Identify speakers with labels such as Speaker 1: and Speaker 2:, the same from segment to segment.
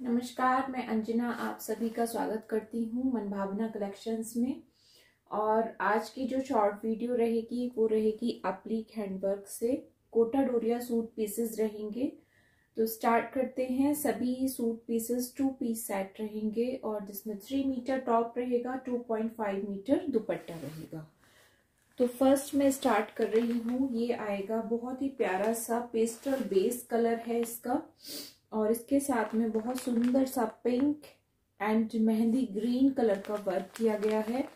Speaker 1: नमस्कार, मैं अंजना आप सभी का स्वागत करती हूँ मन भावना कलेक्शंस में। और आज की जो शॉर्ट वीडियो रहेगी, वो रहेगी अपलीक हैंडवर्क से। कोटा डोरिया सूट पीसेस रहेंगे। तो स्टार्ट करते हैं। सभी suit pieces two piece set रहेंगे और जिसमें थ्री मीटर टॉप रहेगा two point five metre dupatta रहेगा। तो फ़र्स्ट मैं स्टार्ट कर रही हूँ। ये आएगा बहुत ही प्यारा सा पेस्टल बेस कलर है इसका। और इसके साथ में बहुत सुंदर सा pink and mehndi green colour का वर्क किया गया है।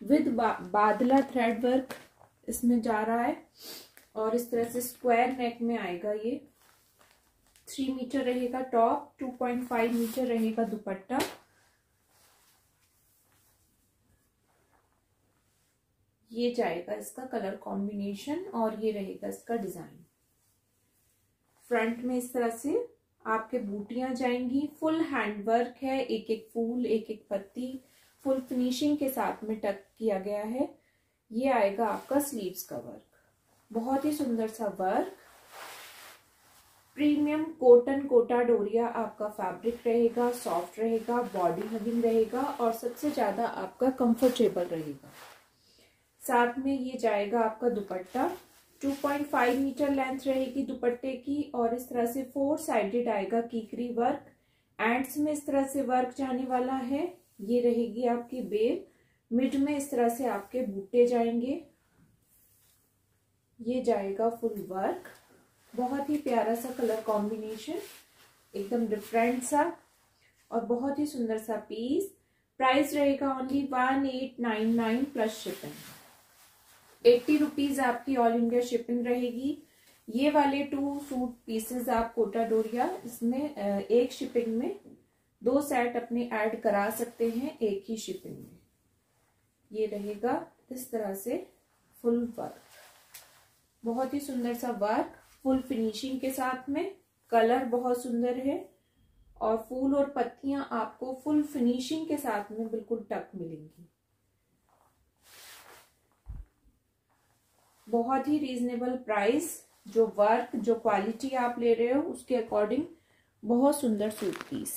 Speaker 1: विद बा, बादला थ्रेड वर्क इसमें जा रहा है और इस तरह से स्क्वायर नेक में आएगा ये। थ्री मीटर रहेगा top two point five metre रहेगा दुपट्टा। ये जाएगा इसका कलर कॉम्बिनेशन और ये रहेगा इसका डिज़ाइन फ्रंट में इस तरह से आपके बूटियाँ जाएँगी फुल हैंड वर्क है एक एक फूल एक एक पत्ती फुल फिनिशिंग के साथ में टक किया गया है। ये आएगा आपका स्लीव्स का वर्क बहुत ही सुंदर सा वर्क प्रीमियम कॉटन कोटा डोरिया आपका फैब्रिक रहेगा सॉफ्ट रहेगा बॉडी हविंग रहेगा और सबसे ज़्यादा आपका कंफर्टेबल रहेगा। साथ में ये जाएगा आपका दुपट्टा। 2.5 मीटर लेंथ रहेगी दुपट्टे की और इस तरह से फोर साइडेड आएगा कीकरी वर्क। एंड्स में इस तरह से वर्क जाने वाला है। ये रहेगी आपकी बेल। मिड में इस तरह से आपके बूटे जाएँगे। ये जाएगा फुल वर्क। बहुत ही प्यारा सा कलर कॉम्बिनेशन। एकदम डिफरेंट सा और बहुत ही सुंदर सा पीस। प्राइस रहेगा only one eight nine nine plus shipping eighty rupees आपकी ऑल इंडिया शिपिंग रहेगी। ये वाले टू सूट पीसेस आप कोटा डोरिया, इसमें एक शिपिंग में दो सेट अपने ऐड करा सकते हैं एक ही शिपिंग में। ये रहेगा इस तरह से फुल वर्क बहुत ही सुंदर सा वर्क फुल फिनिशिंग के साथ में। कलर बहुत सुंदर है और फूल और पत्तियाँ आपको फुल फिनिशिंग के साथ में बिल्कुल टक मिलेंगी। बहुत ही रीजनेबल प्राइस जो वर्क जो क्वालिटी आप ले रहे हो, उसके अकॉर्डिंग बहुत सुंदर सूट पीस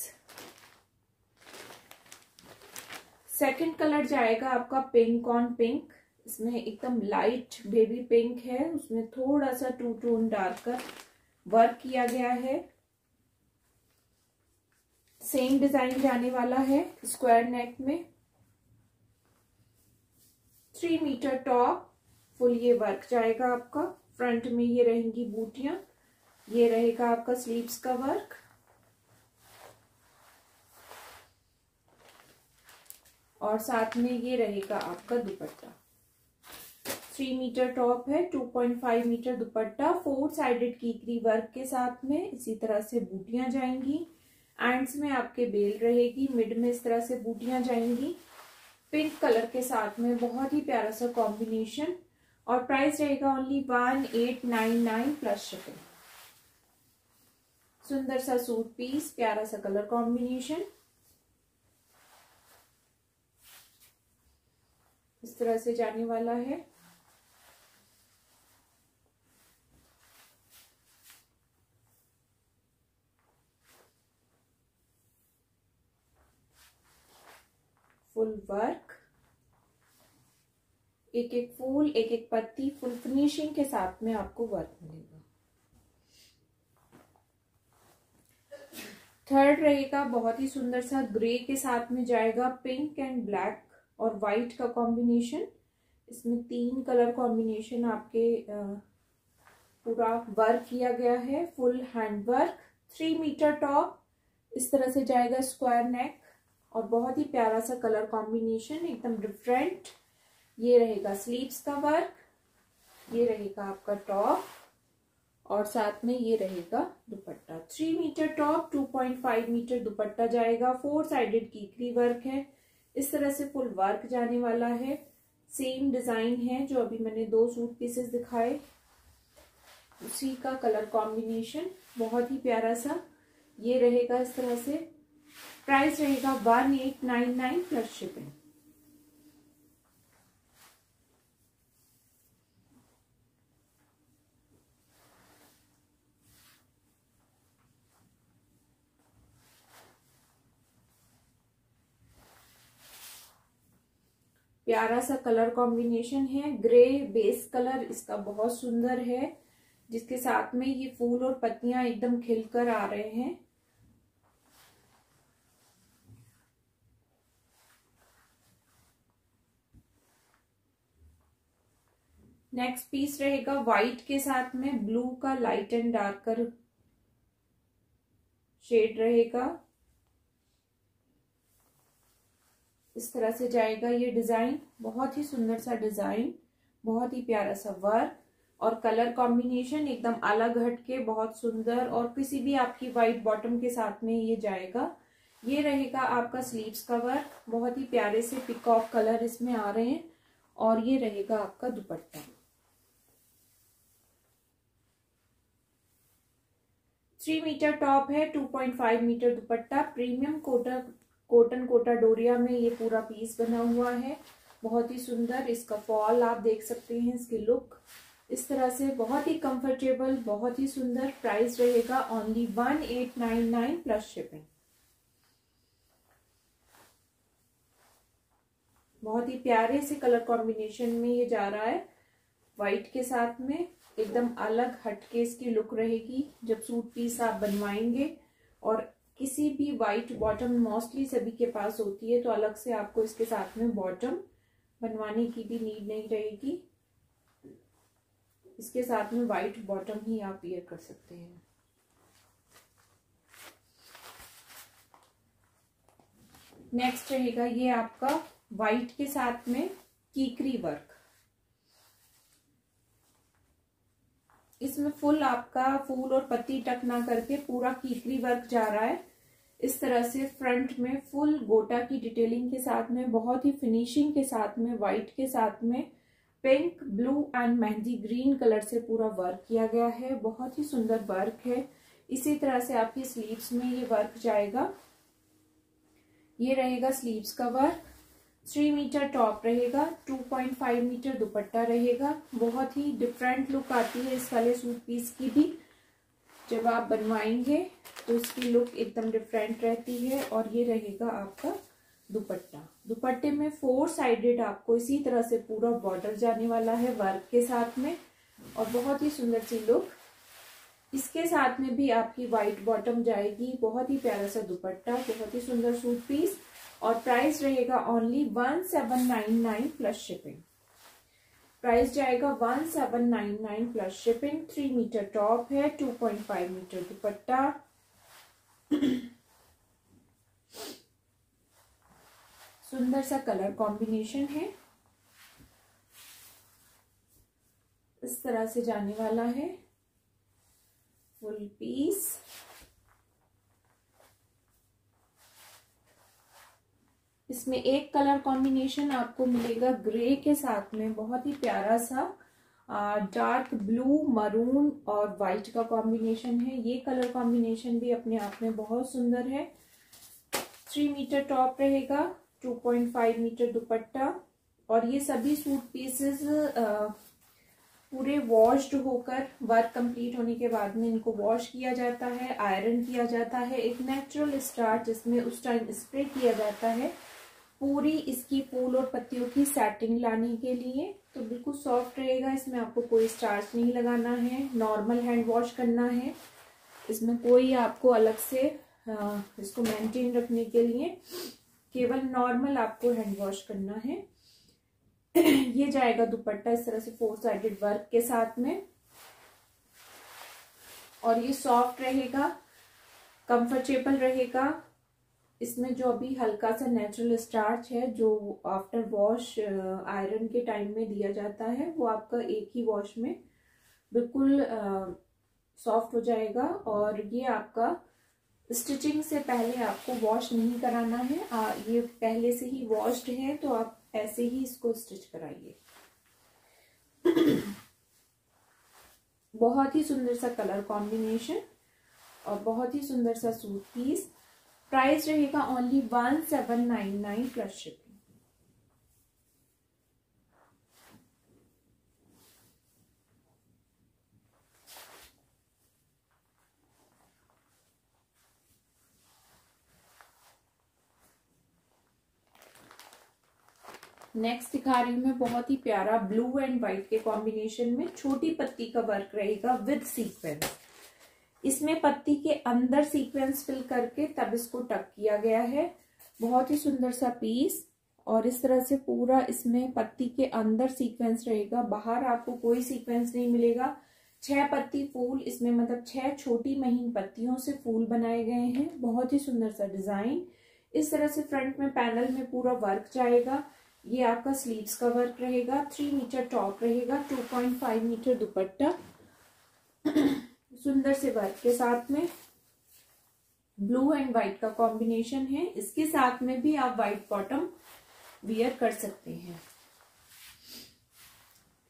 Speaker 1: सेकंड कलर जाएगा आपका पिंक ऑन पिंक इसमें एकदम लाइट बेबी पिंक है. उसमें थोड़ा सा टू टोन डार्कर वर्क किया गया है. सेम डिज़ाइन जाने वाला है स्क्वायर नेक में. थ्री मीटर टॉप फुल ये वर्क जाएगा आपका। फ्रंट में ये रहेंगी बूटियाँ, ये रहेगा आपका स्लीव्स का वर्क। और साथ में ये रहेगा आपका दुपट्टा। थ्री मीटर टॉप है, two point five metre dupatta, four sided कीकरी work के साथ में इसी तरह से बूटियाँ जाएँगी। एंड्स में आपके बेल रहेगी, मिड में इस तरह से बूटियाँ जाएँगी। पिंक कलर के साथ में बहुत ही प्यारा सा कॉम्बिनेशन। और प्राइस रहेगा only one eight nine nine plus shipping सुंदर सा सूट पीस प्यारा सा कलर कॉम्बिनेशन इस तरह से जाने वाला है। फुल वर्क एक एक फूल एक एक पत्ती, फुल फिनिशिंग के साथ में आपको वर्क मिलेगा। थर्ड रहेगा, बहुत ही सुंदर सा ग्रे के साथ में जाएगा पिंक एंड ब्लैक और वाइट का कॉम्बिनेशन इसमें तीन कलर कॉम्बिनेशन आपके पूरा वर्क किया गया है। Full hand work three metre top इस तरह से जाएगा स्क्वायर नेक और बहुत ही प्यारा सा कलर कॉम्बिनेशन एकदम डिफरेंट ये रहेगा स्लीव्स का वर्क, ये रहेगा आपका टॉप, और साथ में ये रहेगा dupatta. Three metre top, two point five metre dupatta जाएगा। फोर साइडेड कीकरी वर्क है। इस तरह से फुल वर्क जाने वाला है। सेम डिज़ाइन है जो अभी मैंने दो सूट पीसेस दिखाए। उसी का कलर कॉम्बिनेशन बहुत ही प्यारा सा। ये रहेगा इस तरह से। प्राइस रहेगा one eight nine nine plus shipping प्यारा सा कलर कॉम्बिनेशन है। ग्रे बेस कलर इसका बहुत सुंदर है, जिसके साथ में ये फूल और पत्तियाँ एकदम खिलकर आ रहे हैं। नेक्स्ट पीस रहेगा व्हाइट के साथ में ब्लू का लाइट एंड डार्कर शेड रहेगा। इस तरह से जाएगा ये डिज़ाइन। बहुत ही सुंदर सा डिज़ाइन, बहुत ही प्यारा सा वर्क और कलर कॉम्बिनेशन एकदम अलग हटके, बहुत सुंदर और किसी भी आपकी व्हाइट बॉटम के साथ में ये जाएगा। ये रहेगा आपका स्लीव्स कवर बहुत ही प्यारे से पिकॉक कलर इसमें आ रहे हैं और ये रहेगा आपका दुपट्टा। थ्री मीटर टॉप है two point five metre dupatta premium Kota cotton Kota Doria में ये पूरा पीस बना हुआ है। बहुत ही सुंदर इसका फॉल आप देख सकते हैं इसकी लुक इस तरह से बहुत ही कंफर्टेबल बहुत ही सुंदर प्राइस रहेगा। Only one eight nine nine plus shipping बहुत ही प्यारे से कलर कॉम्बिनेशन में ये जा रहा है। व्हाइट के साथ में एकदम अलग हटके इसकी लुक रहेगी। जब सूट पीस आप बनवाएँगे और किसी भी वाइट बॉटम मोस्टली सभी के पास होती है तो अलग से आपको इसके साथ में बॉटम बनवाने की भी नीड नहीं रहेगी। इसके साथ में वाइट बॉटम ही आप वियर कर सकते हैं। नेक्स्ट रहेगा ये आपका वाइट के साथ में कीकरी वर्क इसमें फुल आपका फूल और पत्ती टक ना करके पूरा कीकरी वर्क जा रहा है। इस तरह से फ्रंट में फुल गोटा की डिटेलिंग के साथ में, बहुत ही फिनिशिंग के साथ में व्हाइट के साथ में pink blue and mehndi green colour से पूरा वर्क किया गया है। बहुत ही सुंदर वर्क है। इसी तरह से आपकी स्लीव्स में ये वर्क जाएगा। ये रहेगा स्लीव्स का वर्क थ्री मीटर टॉप रहेगा, two point five metre dupatta रहेगा। बहुत ही डिफरेंट लुक आती है इस वाले सूट पीस की भी। जब आप बनवाएँगे तो इसकी लुक एकदम डिफरेंट रहती है और ये रहेगा आपका दुपट्टा। दुपट्टे में फोर साइडेड आपको इसी तरह से पूरा बॉर्डर जाने वाला है वर्क के साथ में। और बहुत ही सुंदर सी लुक इसके साथ में भी आपकी व्हाइट बॉटम जाएगी। बहुत ही प्यारा सा दुपट्टा, बहुत ही सुंदर सूट पीस और प्राइस रहेगा only one seven nine nine plus shipping price जाएगा one seven nine nine plus shipping three metre top है two point five metre dupatta. सुंदर सा कलर कॉम्बिनेशन है। इस तरह से जाने वाला है। फुल पीस इसमें एक कलर कॉम्बिनेशन आपको मिलेगा ग्रे के साथ में, बहुत ही प्यारा सा डार्क ब्लू मरून और वाइट का कॉम्बिनेशन है। ये कलर कॉम्बिनेशन भी अपने आप में बहुत सुंदर है। थ्री मीटर टॉप रहेगा two point five metre dupatta और ये सभी सूट पीसेस पूरे वॉश्ड होकर वर्क कंप्लीट होने के बाद में इनको वॉश किया जाता है आयरन किया जाता है। एक नेचुरल स्टार्च जिसमें उस टाइम स्प्रे किया जाता है। पूरी इसकी फूल और पत्तियों की सेटिंग लाने के लिए। तो बिल्कुल सॉफ्ट रहेगा, इसमें आपको कोई स्टार्च नहीं लगाना है नॉर्मल हैंड वॉश करना है। इसमें कोई आपको अलग से इसको मेंटेन रखने के लिए केवल नॉर्मल आपको हैंड वॉश करना है। ये जाएगा दुपट्टा, इस तरह से फोर साइडेड वर्क के साथ में। और ये सॉफ्ट रहेगा कंफर्टेबल रहेगा। इसमें जो अभी हल्का सा नेचुरल स्टार्च है जो आफ्टर वॉश आयरन के टाइम में दिया जाता है वो आपका एक ही वॉश में बिल्कुल सॉफ्ट हो जाएगा और ये आपका स्टिचिंग से पहले आपको वॉश नहीं कराना है। आ, ये पहले से ही वॉश्ड है तो आप ऐसे ही इसको स्टिच कराइए। बहुत ही सुंदर सा कलर कॉम्बिनेशन और बहुत ही सुंदर सा सूट पीस प्राइस रहेगा only one seven nine nine plus ship next दिखा रही हूँ मैं बहुत ही प्यारा ब्लू एंड व्हाइट के कॉम्बिनेशन में छोटी पत्ती का वर्क रहेगा विद सीक्वेंस इसमें पत्ती के अंदर सीक्वेंस फिल करके तब इसको टक किया गया है। बहुत ही सुंदर सा पीस और इस तरह से पूरा इसमें पत्ती के अंदर सीक्वेंस रहेगा। बाहर आपको कोई सीक्वेंस नहीं मिलेगा। छह पत्ती फूल, इसमें मतलब छह छोटी महीन पत्तियों से फूल बनाए गए हैं। बहुत ही सुंदर सा डिज़ाइन इस तरह से फ्रंट में पैनल में पूरा वर्क जाएगा। ये आपका स्लीव्स का वर्क रहेगा। थ्री मीटर टॉप रहेगा। Two point five metre dupatta. सुंदर से वर्क के साथ में। ब्लू एंड व्हाइट का कॉम्बिनेशन है। इसके साथ में भी आप व्हाइट बॉटम वियर कर सकते हैं।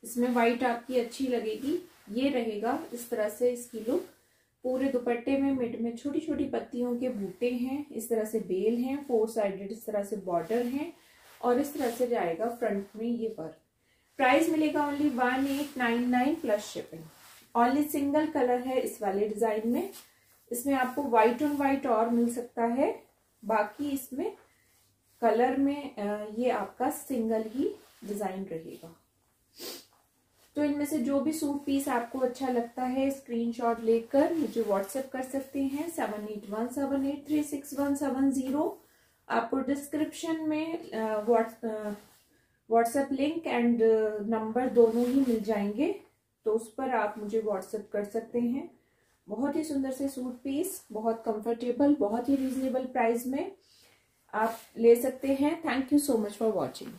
Speaker 1: इसमें व्हाइट आपकी अच्छी लगेगी। ये रहेगा इस तरह से इसकी लुक पूरे दुपट्टे में मिड में छोटी छोटी पत्तियों के बूटे हैं। इस तरह से बेल हैं फोर साइडेड इस तरह से बॉर्डर हैं और इस तरह से जाएगा फ्रंट में ये वर्क प्राइस मिलेगा only one eight nine nine plus shipping only single colour है इस वाले डिज़ाइन में। इसमें आपको व्हाइट ऑन व्हाइट और मिल सकता है। बाकी इसमें कलर में ये आपका सिंगल ही डिज़ाइन रहेगा। तो इनमें से जो भी सूट पीस आपको अच्छा लगता है स्क्रीनशॉट लेकर मुझे व्हाट्सएप कर सकते हैं। Seven eight one seven eight three six one seven zero आपको डिस्क्रिप्शन में व्हाट्सएप लिंक एंड नंबर दोनों ही मिल जाएँगे। तो उस पर आप मुझे व्हाट्सएप कर सकते हैं। बहुत ही सुंदर से सूट पीस बहुत कंफर्टेबल बहुत ही रिजनेबल प्राइस में आप ले सकते हैं। Thank you so much for watching